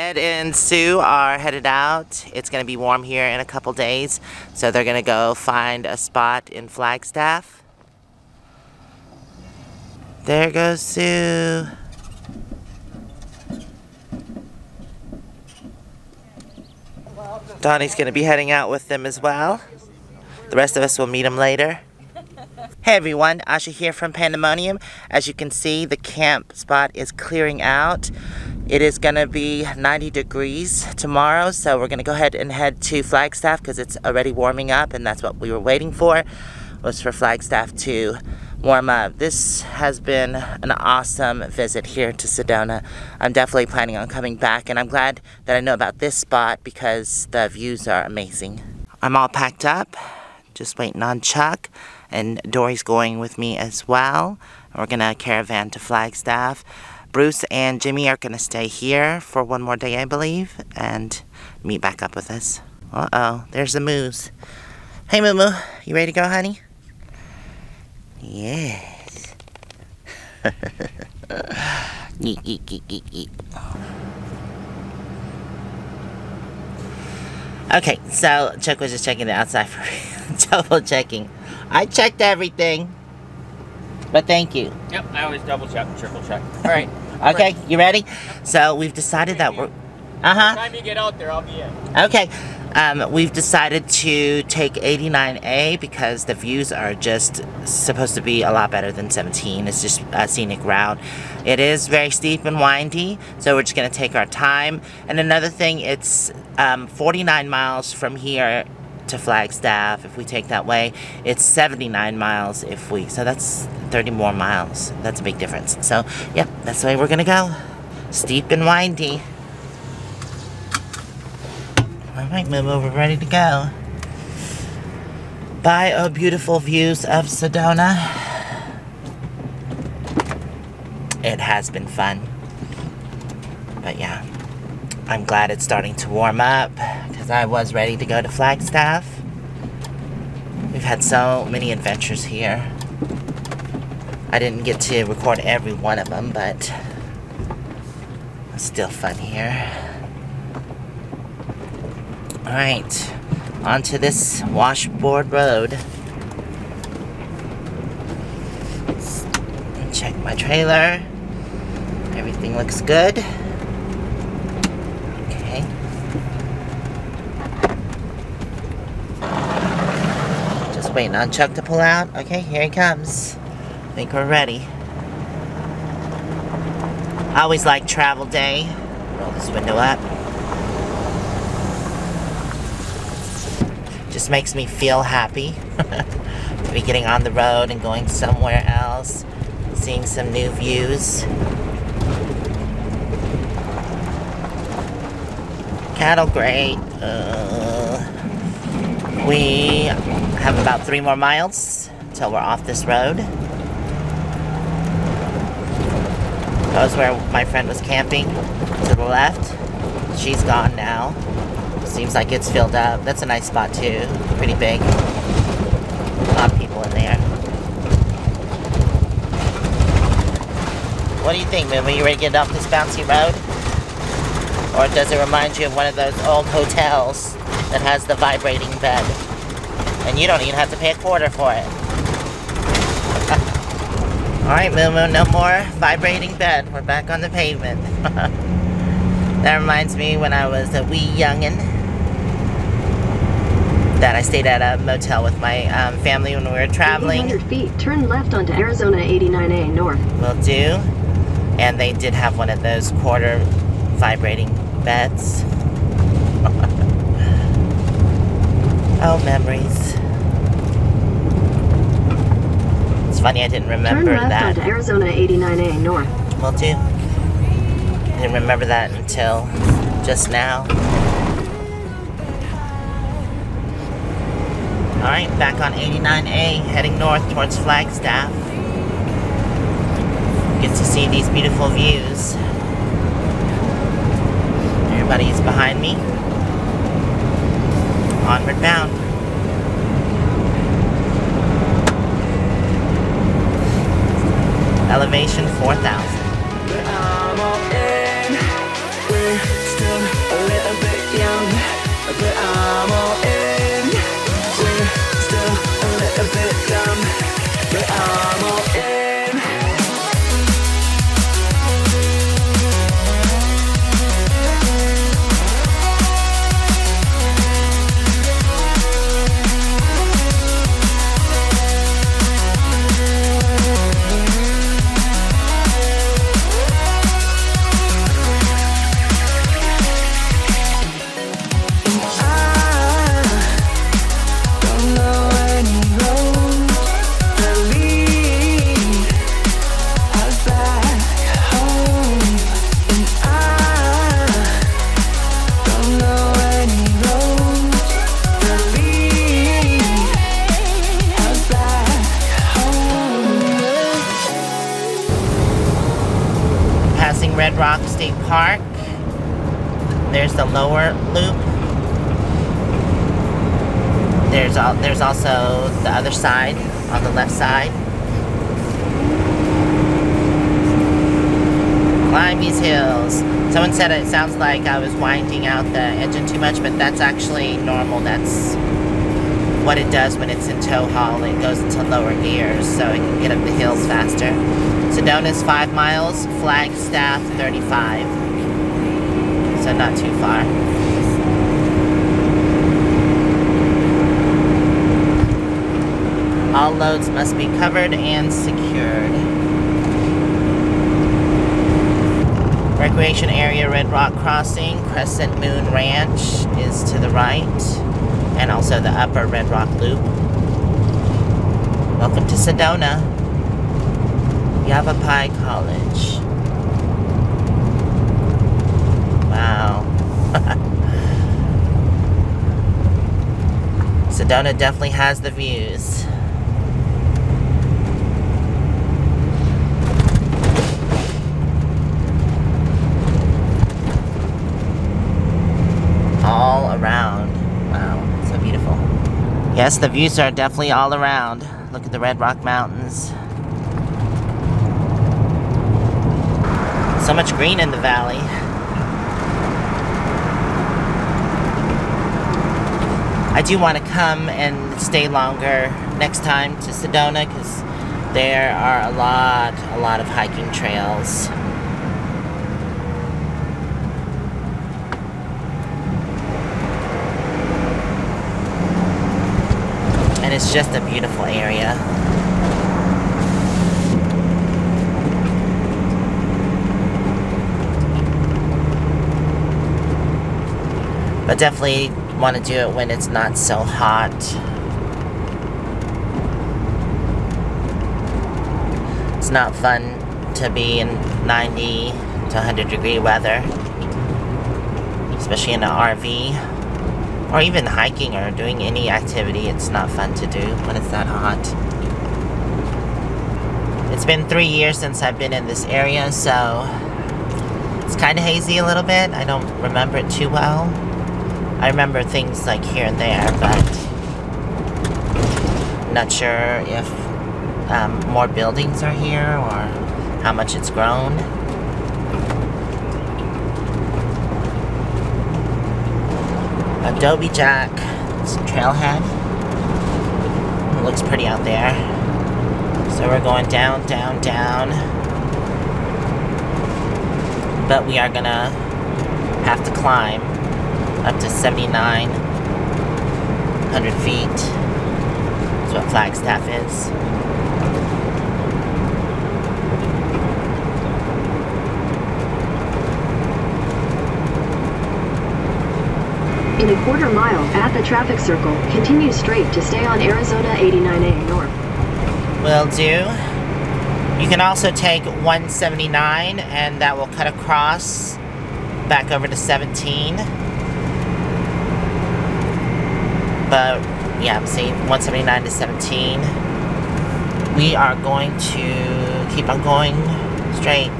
Ed and Sue are headed out. It's going to be warm here in a couple days, so they're going to go find a spot in Flagstaff. There goes Sue. Donnie's going to be heading out with them as well. The rest of us will meet them later. Hey everyone, Ausia here from PandaMonium. As you can see, the camp spot is clearing out. It is going to be 90 degrees tomorrow, so we're going to go ahead and head to Flagstaff because it's already warming up and that's what we were waiting for, was for Flagstaff to warm up. This has been an awesome visit here to Sedona. I'm definitely planning on coming back and I'm glad that I know about this spot because the views are amazing. I'm all packed up, just waiting on Chuck and Dory's going with me as well. We're gonna caravan to Flagstaff. Bruce and Jimmy are gonna stay here for one more day, I believe, and meet back up with us. Uh-oh, there's the moose. Hey, Moo Moo, you ready to go, honey? Yes. eat, eat, eat, eat, eat. Okay, so Chuck was just checking the outside for. Double checking. I checked everything. But thank you. Yep, I always double check, triple check. All right. Okay, you ready? So we've decided that we're. Uh huh. time you get out there, I'll be in. Okay. Um, we've decided to take 89A because the views are just supposed to be a lot better than 17. It's just a scenic route. It is very steep and windy, so we're just going to take our time. And another thing, it's um, 49 miles from here to Flagstaff if we take that way. It's 79 miles if we, so that's 30 more miles. That's a big difference. So, yep, that's the way we're gonna go. Steep and windy. All right, move over, ready to go. By oh beautiful views of Sedona. It has been fun. But yeah, I'm glad it's starting to warm up because I was ready to go to Flagstaff. We've had so many adventures here. I didn't get to record every one of them, but it's still fun here. Alright, onto this washboard road. Check my trailer. Everything looks good. Okay. Just waiting on Chuck to pull out. Okay, here he comes. I think we're ready. I always like travel day. Roll this window up. Just makes me feel happy to be getting on the road and going somewhere else, seeing some new views. Cattle grate. Uh, we have about three more miles until we're off this road. That was where my friend was camping to the left. She's gone now. Seems like it's filled up. That's a nice spot too. Pretty big. A lot of people in there. What do you think, man? Are you ready to get off this bouncy road? Or does it remind you of one of those old hotels that has the vibrating bed? And you don't even have to pay a quarter for it. Alright, Moo Moo, no more vibrating bed. We're back on the pavement. that reminds me when I was a wee youngin' that I stayed at a motel with my um, family when we were traveling. 800 feet, turn left onto Arizona 89A North. Will do. And they did have one of those quarter vibrating beds. Oh, memories. It's funny I didn't remember turn left that. onto Arizona 89A North. Will do. Didn't remember that until just now. Alright, back on 89A, heading north towards Flagstaff. Get to see these beautiful views. Everybody's behind me. Onward bound. Elevation 4000. still a bit other side on the left side. Climb these hills. Someone said it sounds like I was winding out the engine too much, but that's actually normal. That's what it does when it's in tow haul. It goes into lower gears so it can get up the hills faster. Sedona's 5 miles, Flagstaff 35. So not too far. All loads must be covered and secured. Recreation area Red Rock Crossing, Crescent Moon Ranch is to the right, and also the upper Red Rock Loop. Welcome to Sedona, Yavapai College. Wow. Sedona definitely has the views. All around. Wow, so beautiful. Yes, the views are definitely all around. Look at the Red Rock Mountains. So much green in the valley. I do want to come and stay longer next time to Sedona because there are a lot, a lot of hiking trails. And just a beautiful area. But definitely want to do it when it's not so hot. It's not fun to be in 90 to 100 degree weather, especially in an RV, or even hiking or doing any activity. It's not fun to do when it's that hot. It's been three years since I've been in this area, so it's kind of hazy a little bit. I don't remember it too well. I remember things like here and there, but not sure if um, more buildings are here or how much it's grown. Adobe Jack, it's a trailhead. It looks pretty out there. So we're going down, down, down. But we are gonna have to climb up to 7,900 feet. That's what Flagstaff is. In a quarter mile, at the traffic circle, continue straight to stay on Arizona 89A North. Will do. You can also take 179 and that will cut across back over to 17. But yeah, see 179 to 17. We are going to keep on going straight.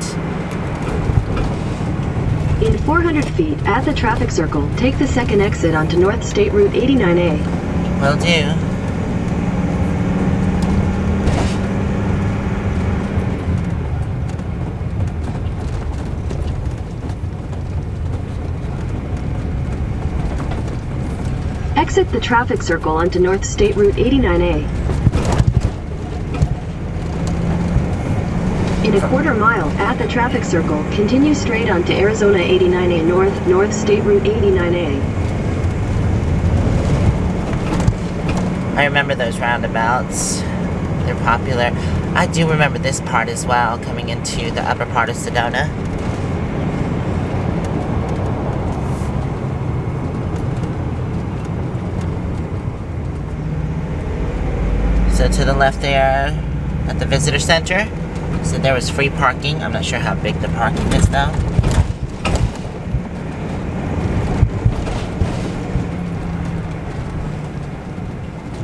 In 400 feet, at the traffic circle, take the second exit onto North State Route 89A. Will do. Exit the traffic circle onto North State Route 89A. In a quarter mile, at the traffic circle, continue straight onto Arizona 89A North, North State Route 89A. I remember those roundabouts. They're popular. I do remember this part as well, coming into the upper part of Sedona. So to the left there, at the visitor center, so there was free parking. I'm not sure how big the parking is though.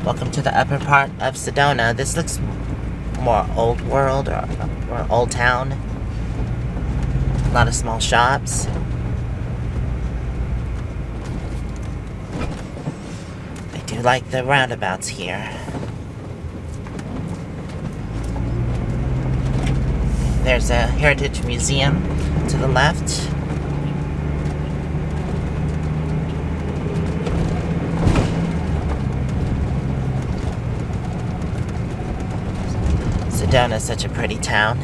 Welcome to the upper part of Sedona. This looks more old world or, or old town. A lot of small shops. I do like the roundabouts here. There's a heritage museum to the left. Sedona is such a pretty town.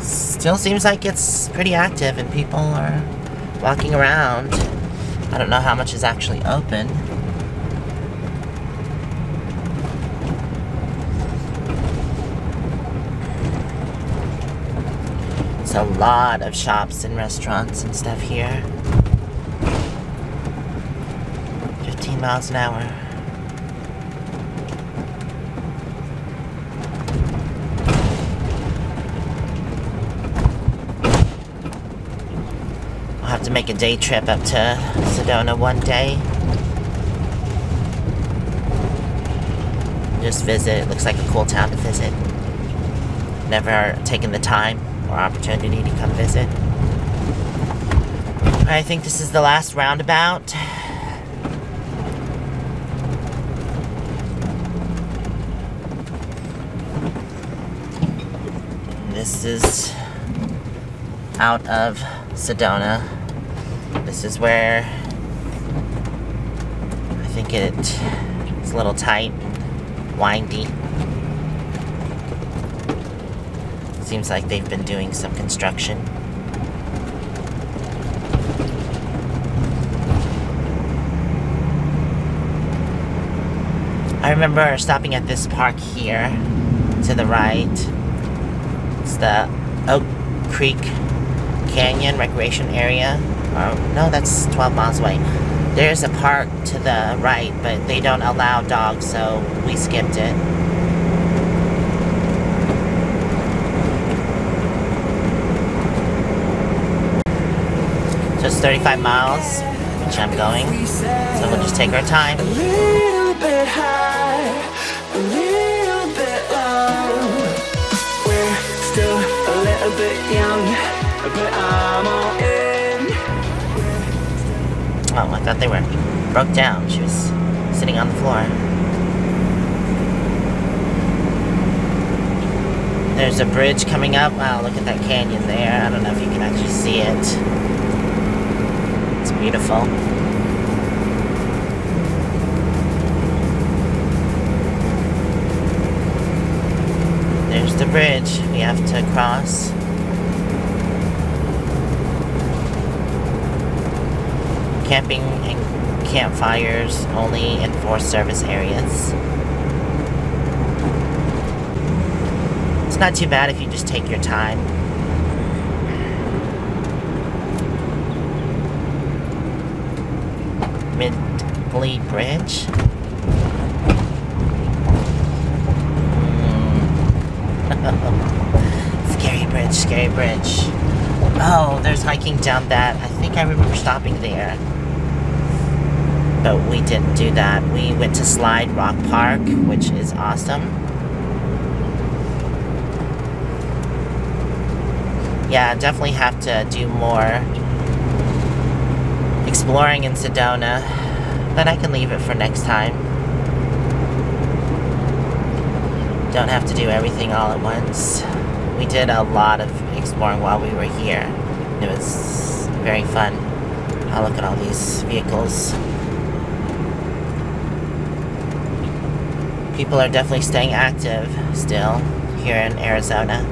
Still seems like it's pretty active and people are walking around. I don't know how much is actually open. A lot of shops and restaurants and stuff here. 15 miles an hour. I'll have to make a day trip up to Sedona one day. Just visit. It looks like a cool town to visit. Never taken the time or opportunity to come visit. I think this is the last roundabout. This is out of Sedona. This is where I think it it's a little tight windy. Seems like they've been doing some construction. I remember stopping at this park here to the right. It's the Oak Creek Canyon Recreation Area. Oh, no, that's 12 miles away. There's a park to the right, but they don't allow dogs, so we skipped it. Just 35 miles, which I'm going. So we'll just take our time. A little bit high, a little bit low. We're still a little bit young, but I'm all in. Oh, I thought they were broke down. She was sitting on the floor. There's a bridge coming up. Wow, look at that canyon there. I don't know if you can actually see it. Beautiful. There's the bridge we have to cross. Camping and campfires only in Forest Service areas. It's not too bad if you just take your time. Hmm. scary bridge, scary bridge. Oh, there's hiking down that. I think I remember stopping there. But we didn't do that. We went to Slide Rock Park, which is awesome. Yeah, definitely have to do more exploring in Sedona. But I can leave it for next time. Don't have to do everything all at once. We did a lot of exploring while we were here. It was very fun. Oh, look at all these vehicles. People are definitely staying active still here in Arizona.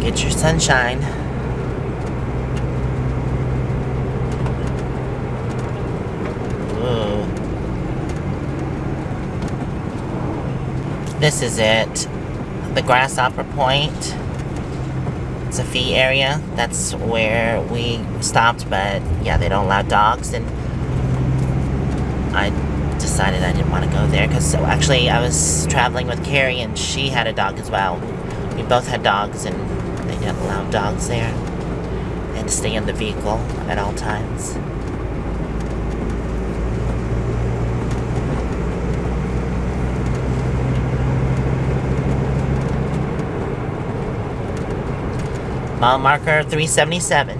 Get your sunshine. Ooh. This is it. The Grasshopper Point. It's a fee area. That's where we stopped, but yeah, they don't allow dogs, and I decided I didn't want to go there because actually I was traveling with Carrie and she had a dog as well. We both had dogs and they didn't allow dogs there. They had to stay in the vehicle at all times. Mile marker 377.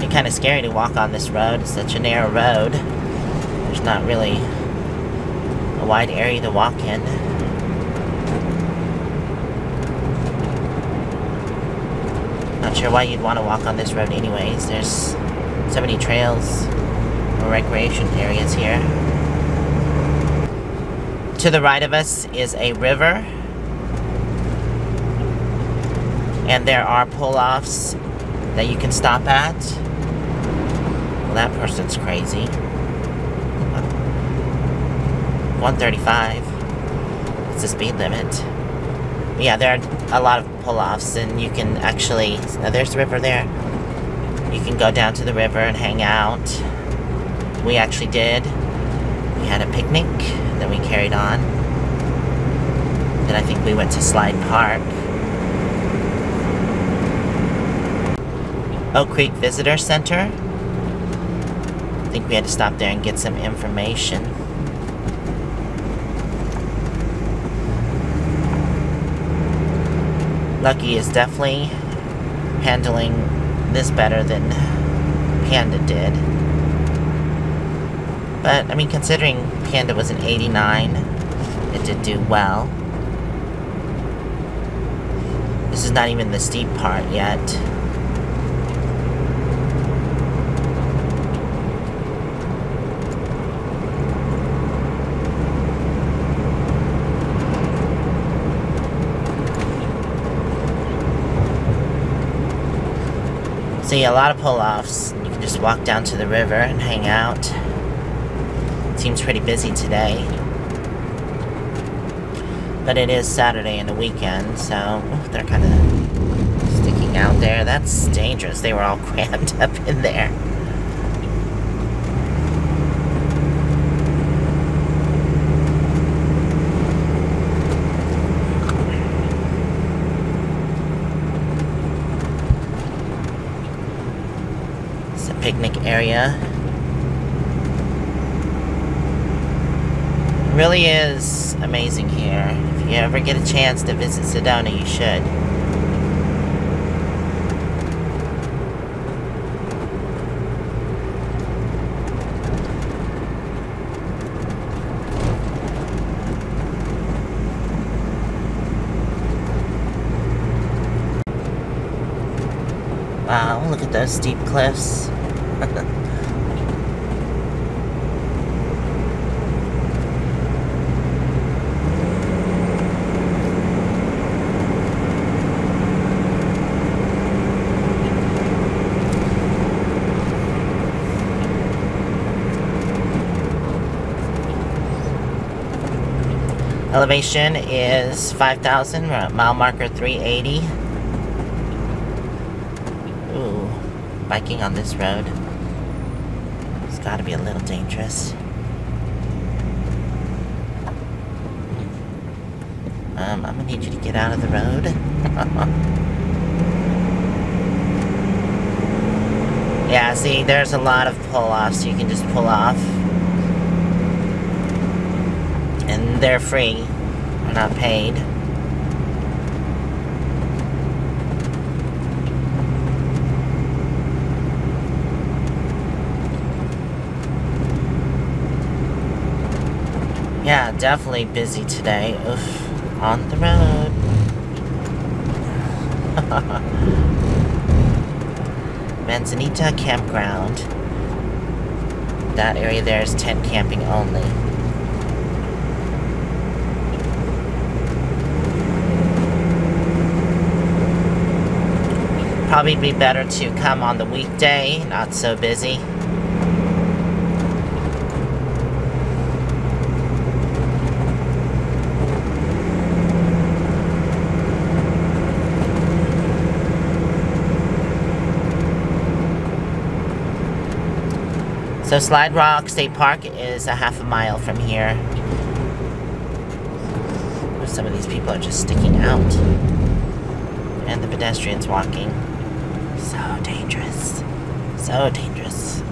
Be kind of scary to walk on this road. It's such a narrow road. There's not really a wide area to walk in. Not sure why you'd want to walk on this road anyways. There's so many trails or recreation areas here. To the right of us is a river. And there are pull-offs that you can stop at. Well, that person's crazy. 135. It's the speed limit. But yeah, there are a lot of pull-offs, and you can actually... Now, there's the river there. You can go down to the river and hang out. We actually did. We had a picnic, then we carried on. Then I think we went to Slide Park. Oak Creek Visitor Center. I think we had to stop there and get some information. Lucky is definitely handling this better than Panda did. But, I mean, considering Panda was an 89, it did do well. This is not even the steep part yet. See a lot of pull-offs. You can just walk down to the river and hang out. Seems pretty busy today. But it is Saturday and the weekend, so they're kind of sticking out there. That's dangerous. They were all crammed up in there. It's a picnic area. It really is amazing here. If you ever get a chance to visit Sedona, you should. Wow, look at those steep cliffs. Elevation is 5,000, we're at mile marker 380. Ooh, biking on this road. It's gotta be a little dangerous. Um, I'm gonna need you to get out of the road. yeah, see, there's a lot of pull-offs you can just pull off. And they're free. They're not paid. Yeah, definitely busy today. Oof. On the road. Manzanita Campground. That area there is tent camping only. Probably be better to come on the weekday, not so busy. So Slide Rock State Park is a half a mile from here. Some of these people are just sticking out. And the pedestrians walking. So dangerous. So dangerous.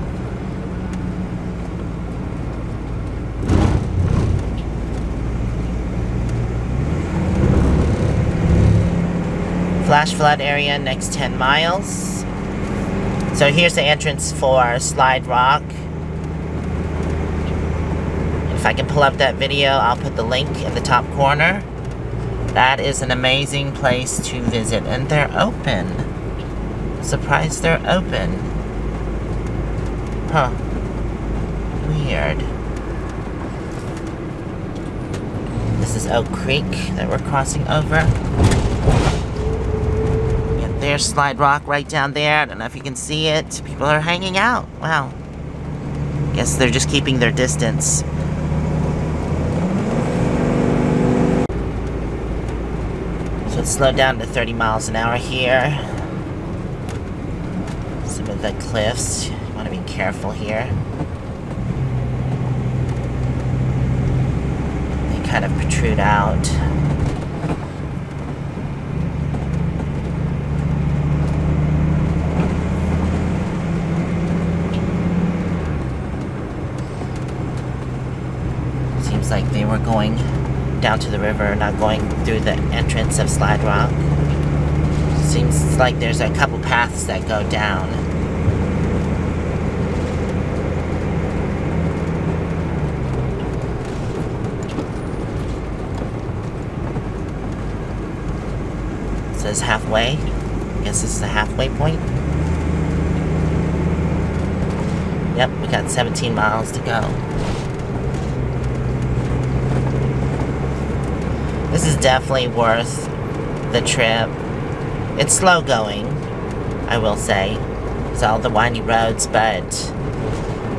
Flash flood area next 10 miles. So here's the entrance for Slide Rock. If I can pull up that video, I'll put the link in the top corner. That is an amazing place to visit, and they're open. Surprised they're open. Huh. Weird. This is Oak Creek that we're crossing over. And there's Slide Rock right down there. I don't know if you can see it. People are hanging out. Wow. Guess they're just keeping their distance. So it's slowed down to 30 miles an hour here. The cliffs. You want to be careful here. They kind of protrude out. Seems like they were going down to the river, not going through the entrance of Slide Rock. Seems like there's a couple paths that go down. It says halfway. I guess this is the halfway point. Yep, we got 17 miles to go. This is definitely worth the trip. It's slow going, I will say. It's all the windy roads, but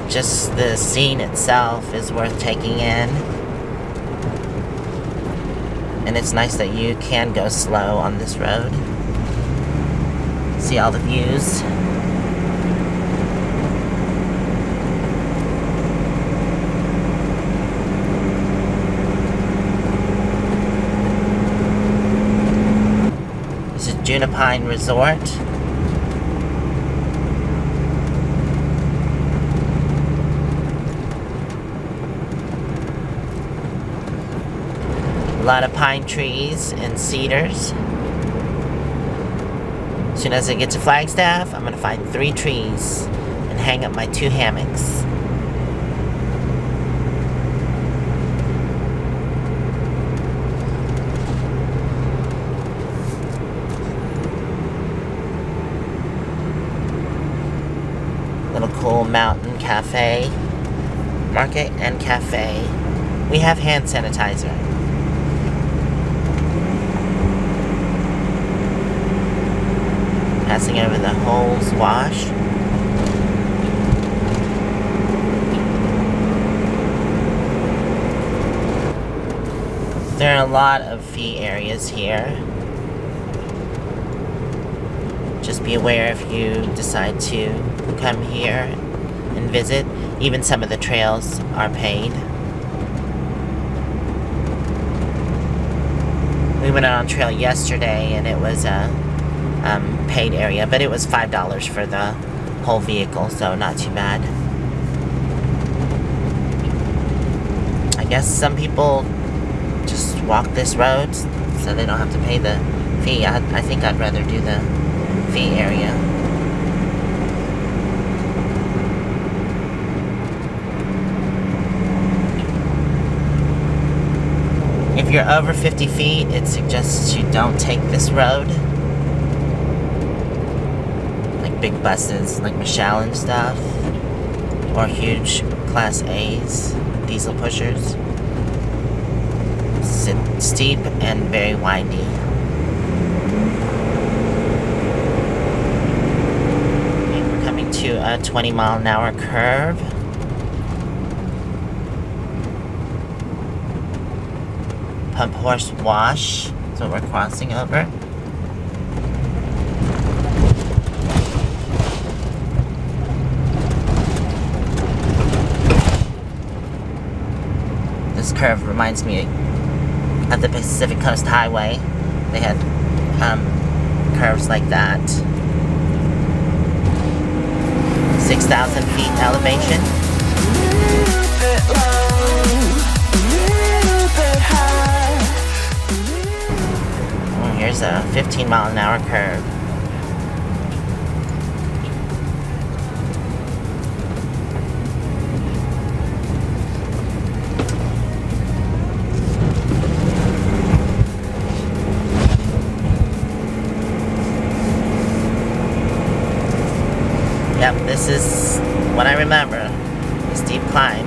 just the scene itself is worth taking in. And it's nice that you can go slow on this road. See all the views. This is Junipine Resort. A lot of pine trees and cedars. As soon as I get to Flagstaff, I'm gonna find three trees and hang up my two hammocks. Little cool mountain cafe, market and cafe. We have hand sanitizer. Passing over the whole Wash. There are a lot of fee areas here. Just be aware if you decide to come here and visit. Even some of the trails are paid. We went out on trail yesterday and it was a um, paid area, but it was $5 for the whole vehicle, so not too bad. I guess some people just walk this road so they don't have to pay the fee. I, I think I'd rather do the fee area. If you're over 50 feet, it suggests you don't take this road. Big buses like Michelle and stuff, or huge Class A's, diesel pushers. Steep and very windy. Okay, we're coming to a 20 mile an hour curve. Pump House Wash so we're crossing over. This curve reminds me of the Pacific Coast Highway. They had um, curves like that. 6,000 feet elevation. here's a 15 mile an hour curve. What I remember. The steep climb.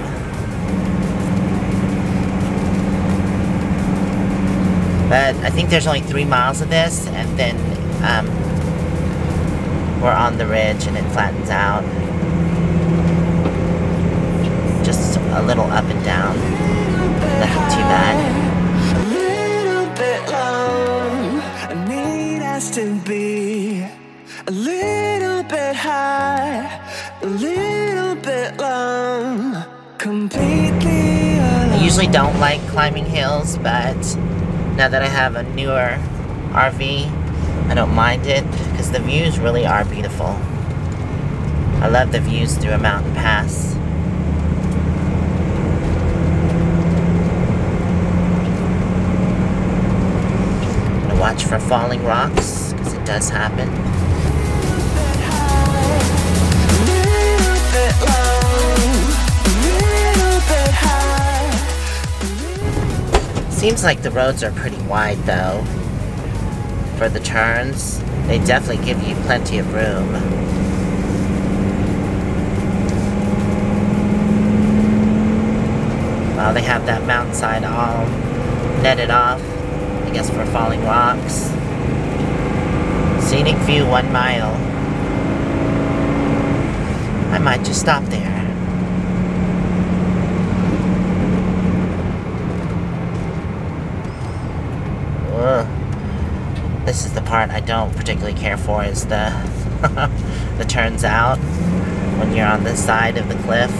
But I think there's only three miles of this, and then um, we're on the ridge and it flattens out. Just a little up and down. Nothing too bad. Usually don't like climbing hills, but now that I have a newer RV, I don't mind it because the views really are beautiful. I love the views through a mountain pass. Watch for falling rocks because it does happen. Seems like the roads are pretty wide though. For the turns, they definitely give you plenty of room. Well, they have that mountainside all netted off, I guess for falling rocks. Scenic view one mile. I might just stop there. This is the part I don't particularly care for is the the turns out when you're on this side of the cliff.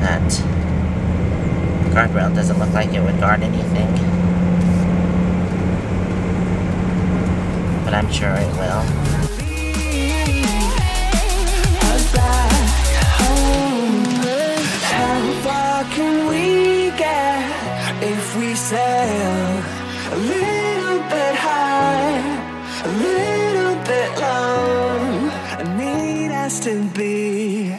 That guardrail doesn't look like it would guard anything. But I'm sure it will. Can we get if we sail a little bit high, a little bit long? I need us to be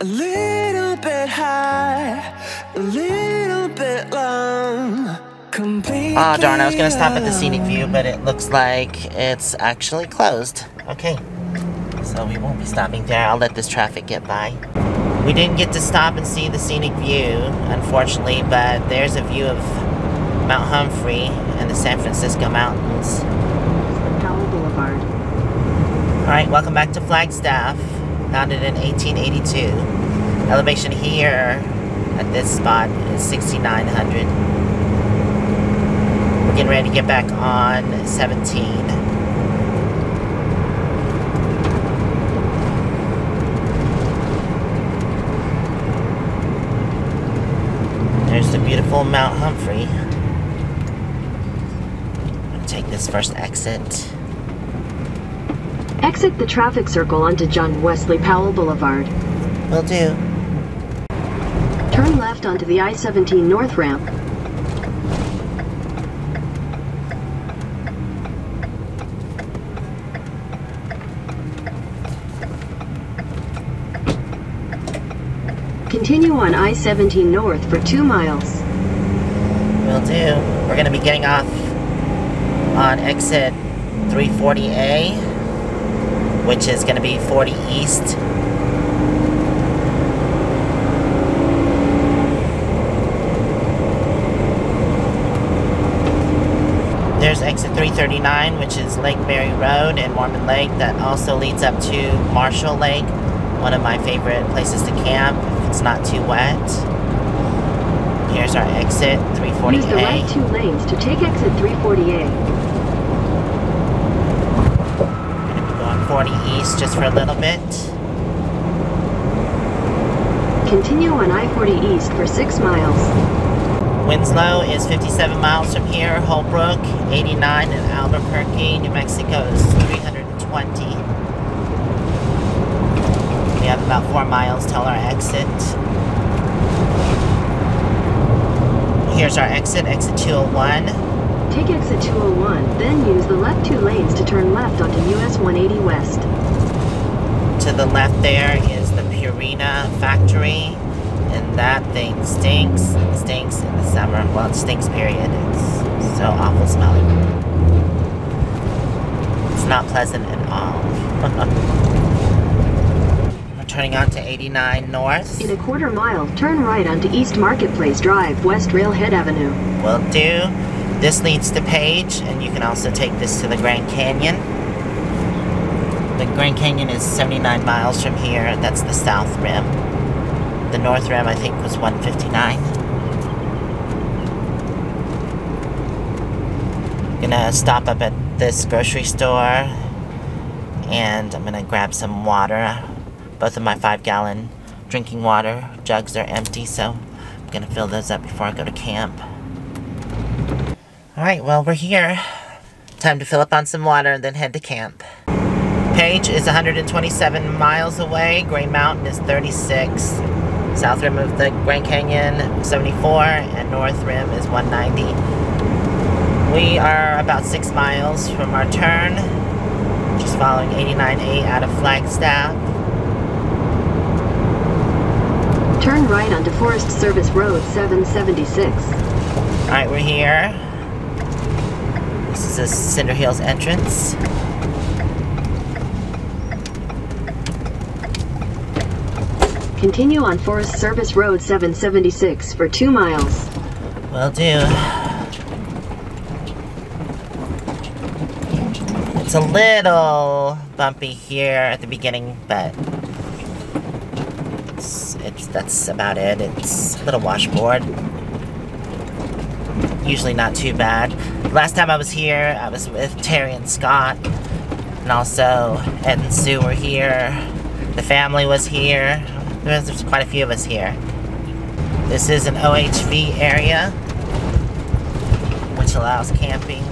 a little bit high, a little bit long. Completely Oh darn, I was gonna stop at the scenic view, but it looks like it's actually closed. Okay. So we won't be stopping there. I'll let this traffic get by. We didn't get to stop and see the scenic view, unfortunately, but there's a view of Mount Humphrey and the San Francisco Mountains. Powell Boulevard. Alright, welcome back to Flagstaff, founded in 1882. Elevation here at this spot is 6,900. We're getting ready to get back on 17. There's the beautiful Mount Humphrey. Take this first exit. Exit the traffic circle onto John Wesley Powell Boulevard. Will do. Turn left onto the I-17 North Ramp. Continue on I-17 north for 2 miles. Will do. We're gonna be getting off on exit 340A, which is gonna be 40 east. There's exit 339, which is Lake Mary Road and Mormon Lake, that also leads up to Marshall Lake, one of my favorite places to camp it's not too wet. Here's our exit, 340A. Use the right two lanes to take exit 340A. Gonna be going 40 east just for a little bit. Continue on I-40 east for 6 miles. Winslow is 57 miles from here. Holbrook, 89, and Albuquerque, New Mexico is 320. About four miles till our exit. Here's our exit, exit 201. Take exit 201, then use the left two lanes to turn left onto US 180 West. To the left there is the Purina factory. And that thing stinks. It stinks in the summer. Well, it stinks, period. It's so awful smelling. It's not pleasant at all. Turning on to 89 North. In a quarter mile, turn right onto East Marketplace Drive, West Railhead Avenue. Will do. This leads to Page, and you can also take this to the Grand Canyon. The Grand Canyon is 79 miles from here. That's the south rim. The north rim, I think, was 159. Gonna stop up at this grocery store, and I'm gonna grab some water. Both of my five gallon drinking water jugs are empty, so I'm gonna fill those up before I go to camp. Alright, well, we're here. Time to fill up on some water and then head to camp. Page is 127 miles away. Gray Mountain is 36. South rim of the Grand Canyon, 74, and North rim is 190. We are about six miles from our turn, just following 89A out of Flagstaff. Turn right onto Forest Service Road 776. Alright, we're here. This is the Cinder Hills entrance. Continue on Forest Service Road 776 for 2 miles. Will do. It's a little bumpy here at the beginning, but that's about it. It's a little washboard. Usually not too bad. Last time I was here, I was with Terry and Scott, and also Ed and Sue were here. The family was here. There's, quite a few of us here. This is an OHV area, which allows camping.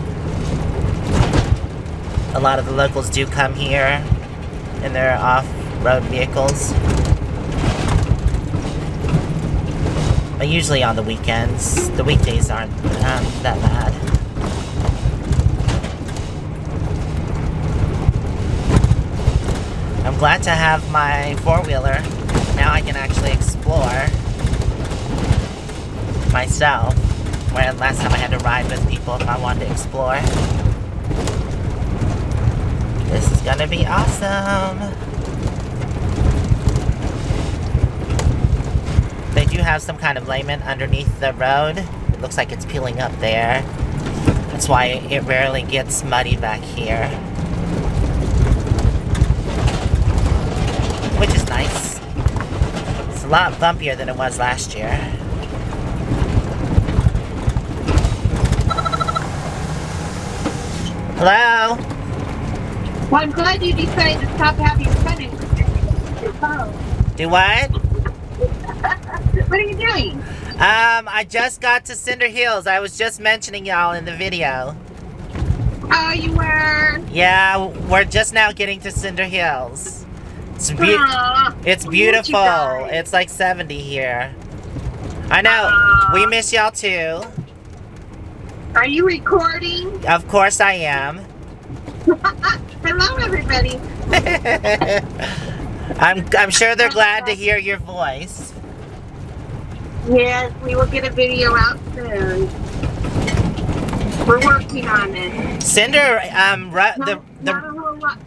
A lot of the locals do come here in their off-road vehicles. Usually on the weekends. The weekdays aren't um, that bad. I'm glad to have my four-wheeler. Now I can actually explore myself. Where last time I had to ride with people if I wanted to explore. This is gonna be awesome. They do have some kind of layment underneath the road. It looks like it's peeling up there. That's why it rarely gets muddy back here. Which is nice. It's a lot bumpier than it was last year. Hello? Well, I'm glad you decided to stop having fun and your phone. Do what? What are you doing? Um, I just got to Cinder Hills. I was just mentioning y'all in the video. Oh, you were. Yeah, we're just now getting to Cinder Hills. It's, be- Aw, it's we missed you beautiful. It's like 70 here. I know. Aw. We miss y'all too. Are you recording? Of course I am. Hello, everybody. I'm I'm sure they're glad to hear your voice. Yes, we will get a video out soon. We're working on it. Cinder, um, the Not- not a the.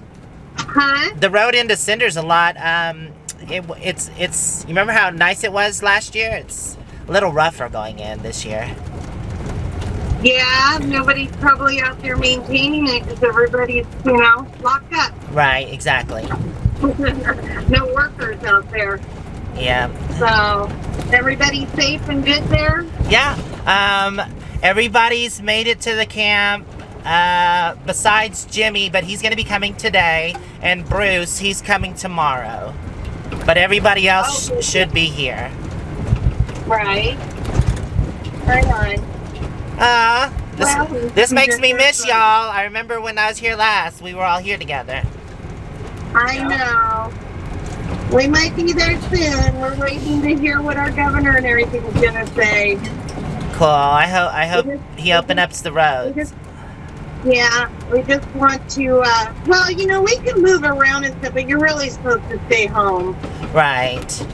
Huh? the road into Cinder's a lot. Um, it, it's it's. You remember how nice it was last year? It's a little rougher going in this year. Yeah, nobody's probably out there maintaining it because everybody's, you know, locked up. Right, exactly. no workers out there. Yeah, So, everybody's safe and good there? yeah. Um, everybody's made it to the camp. Uh, besides Jimmy, but he's gonna be coming today, and Bruce, he's coming tomorrow. But everybody else Oh, should be here. Right. Right on. Uh, this, Well, this makes me miss y'all. I remember when I was here last, we were all here together. I know. We might be there soon. We're waiting to hear what our governor and everything is gonna say. Cool. I hope I hope just- he open ups the We roads. just, yeah, we just want to. Uh, well, you know, we can move around and stuff, but you're really supposed to stay home. Right.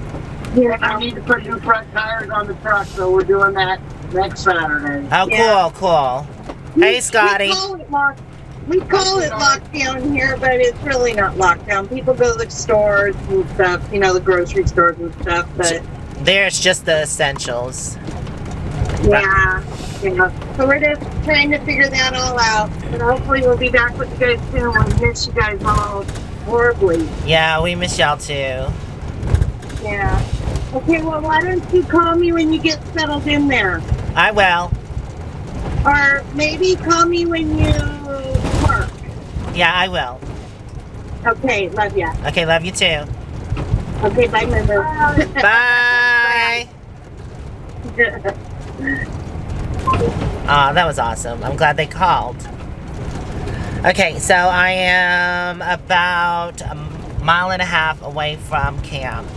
Yeah. I need to put new front tires on the truck, so we're doing that next Saturday. Oh, Yeah. cool, cool. Hey, Scotty. We call it lock. We call it lockdown here, but it's really not lockdown. People go to the stores and stuff, you know, the grocery stores and stuff. But There's just the essentials. yeah, yeah. So we're just trying to figure that all out. And hopefully we'll be back with you guys soon. We miss you guys all horribly. Yeah, we miss y'all too. Yeah. Okay, well, why don't you call me when you get settled in there? I will. Or maybe call me when you. Yeah, I will. Okay, love ya. Okay, love you too. Okay, bye, member. Bye. Aw, that was awesome. I'm glad they called. Okay, so I am about a mile and a half away from camp.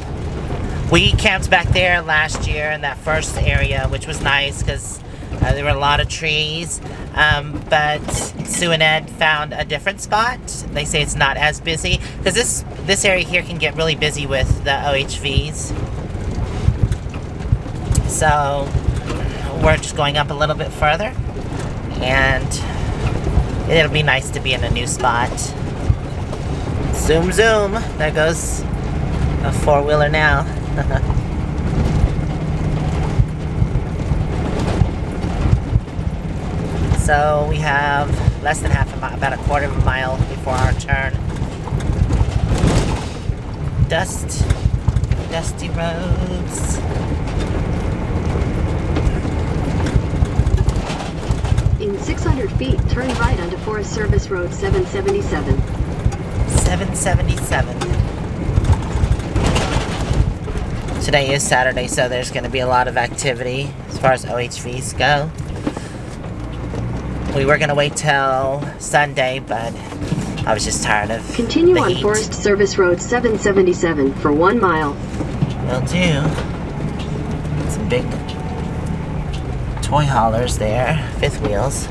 We camped back there last year in that first area, which was nice because uh, there were a lot of trees. Um, but Sue and Ed found a different spot. They say it's not as busy because this this area here can get really busy with the OHVs. So we're just going up a little bit further, and it'll be nice to be in a new spot. Zoom, zoom. There goes a four wheeler now. so we have less than half a mile, about a quarter of a mile before our turn. Dust, dusty roads. In 600 feet, turn right onto Forest Service Road 777. 777. Today is Saturday, so there's going to be a lot of activity as far as OHVs go. We were going to wait till Sunday, but I was just tired of Continue on heat. Forest Service Road 777 for one mile. Will do. Some big toy haulers there, fifth wheels.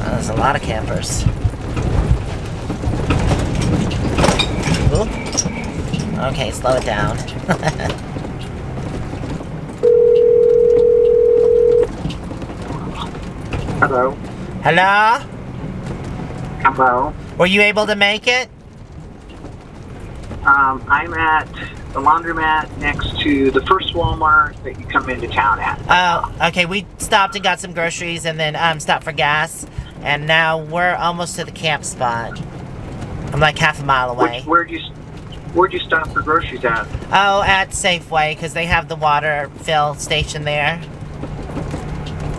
Well, there's a lot of campers. Ooh. Okay, slow it down. Hello. Hello? Hello. Were you able to make it? Um, I'm at the laundromat next to the first Walmart that you come into town at. Oh, okay. We stopped and got some groceries and then um, stopped for gas. And now we're almost to the camp spot. I'm like half a mile Where, away. where'd you Where'd you stop for groceries at? Oh, at Safeway because they have the water fill station there.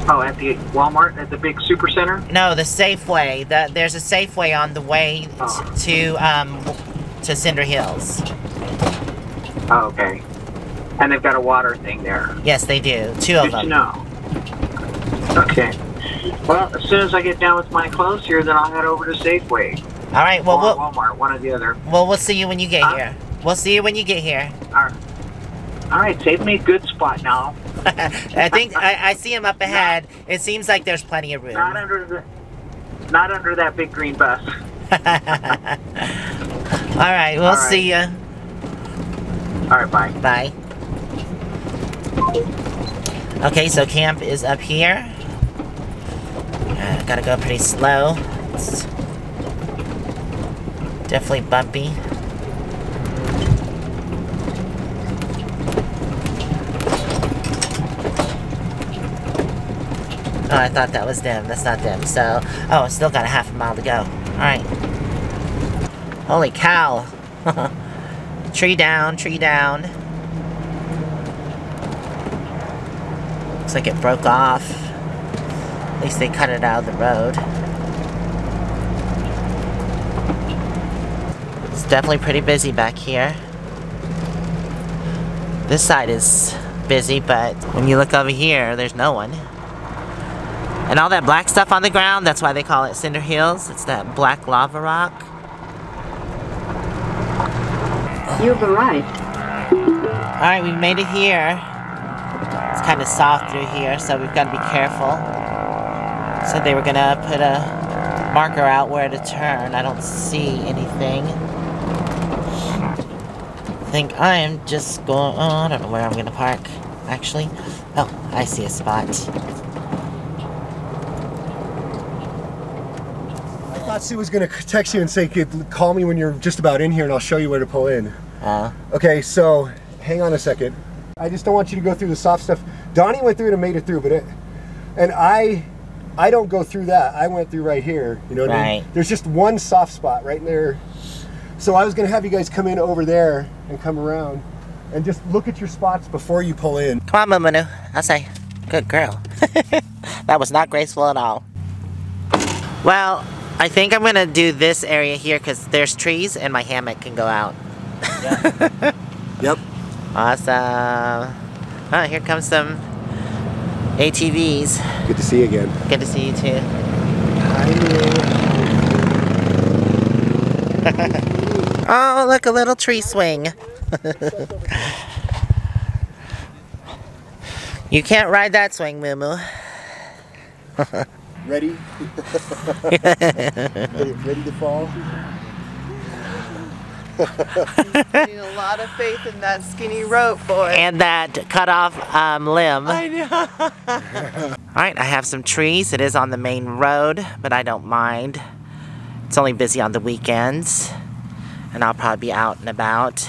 Oh, at the Walmart at the big super center. No, the Safeway. The, there's a Safeway on the way t- Oh. to um, to Cinder Hills. Oh, okay. And they've got a water thing there. Yes, they do. Two of Good to them. know. Okay. Well, as soon as I get down with my clothes here, then I'll head over to Safeway All right. Well, we'll Walmart, one or the other. well we'll see you when you get Huh? here. We'll see you when you get here. All right. All right. save me a good spot now. I think I, I see him up ahead. It seems like there's plenty of room. Not under the, not under that big green bus. All right, we'll All right. see you. Alright, bye. Bye. Okay, so camp is up here. Uh, gotta go pretty slow. It's definitely bumpy. Oh, I thought that was them. That's not them. So, oh, still got a half a mile to go. Alright. Holy cow. tree down, tree down. Looks like it broke off. At least they cut it out of the road. It's definitely pretty busy back here. This side is busy, but when you look over here, there's no one. And all that black stuff on the ground, that's why they call it Cinder Hills. It's that black lava rock. You've arrived. Alright, we made it here. It's kind of soft through here, so we've got to be careful. Said they were gonna put a marker out where to turn. I don't see anything. I think I am just going. Oh, I don't know where I'm gonna park. Actually, oh, I see a spot. I thought was gonna text you and say, call me when you're just about in here and I'll show you where to pull in. Uh, Okay, so hang on a second. I just don't want you to go through the soft stuff. Donnie went through it and made it through, but it, and I, I don't go through that. I went through right here. You know what I mean? Right. There's just one soft spot right there. So I was gonna have you guys come in over there and come around, and just look at your spots before you pull in. come on, Mumunu. I'll say, good girl. that was not graceful at all. Well, I think I'm gonna do this area here because there's trees and my hammock can go out. Yep. Awesome. Oh, here comes some ATVs. Good to see you again. Good to see you too. Hi. Oh, look, a little tree swing. you can't ride that swing, Moo Moo. Ready? ready, ready to fall? Need a lot of faith in that skinny rope, boy. And that cut off um, limb. I know. Alright, I have some trees. It is on the main road, but I don't mind. It's only busy on the weekends. And I'll probably be out and about.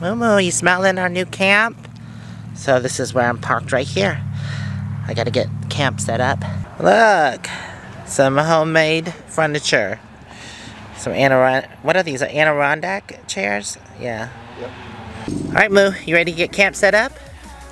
Moo you smelling our new camp? So this is where I'm parked right here. I gotta get camp set up. Look! Some homemade furniture. Some Adirondack, what are these, Adirondack chairs? Yeah. Yep. Alright Moo, you ready to get camp set up?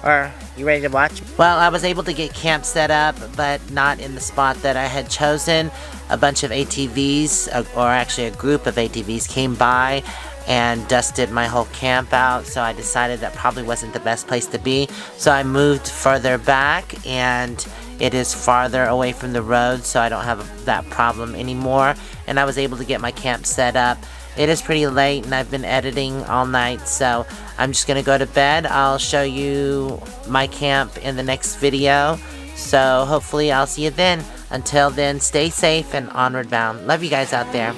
Or you ready to watch? Well, I was able to get camp set up, but not in the spot that I had chosen. A bunch of ATVs, uh, or actually a group of ATVs, came by and dusted my whole camp out, so I decided that probably wasn't the best place to be. So I moved further back, and it is farther away from the road, so I don't have that problem anymore. And I was able to get my camp set up. It is pretty late and I've been editing all night, so I'm just gonna go to bed. I'll show you my camp in the next video. So hopefully I'll see you then. Until then, stay safe and onward bound. Love you guys out there.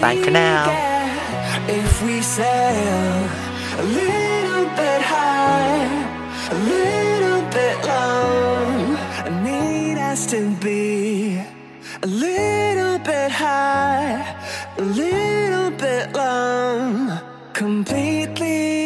Bye for now. If we sail a little bit high, a little bit low, us to be a little bit high, a little bit low, completely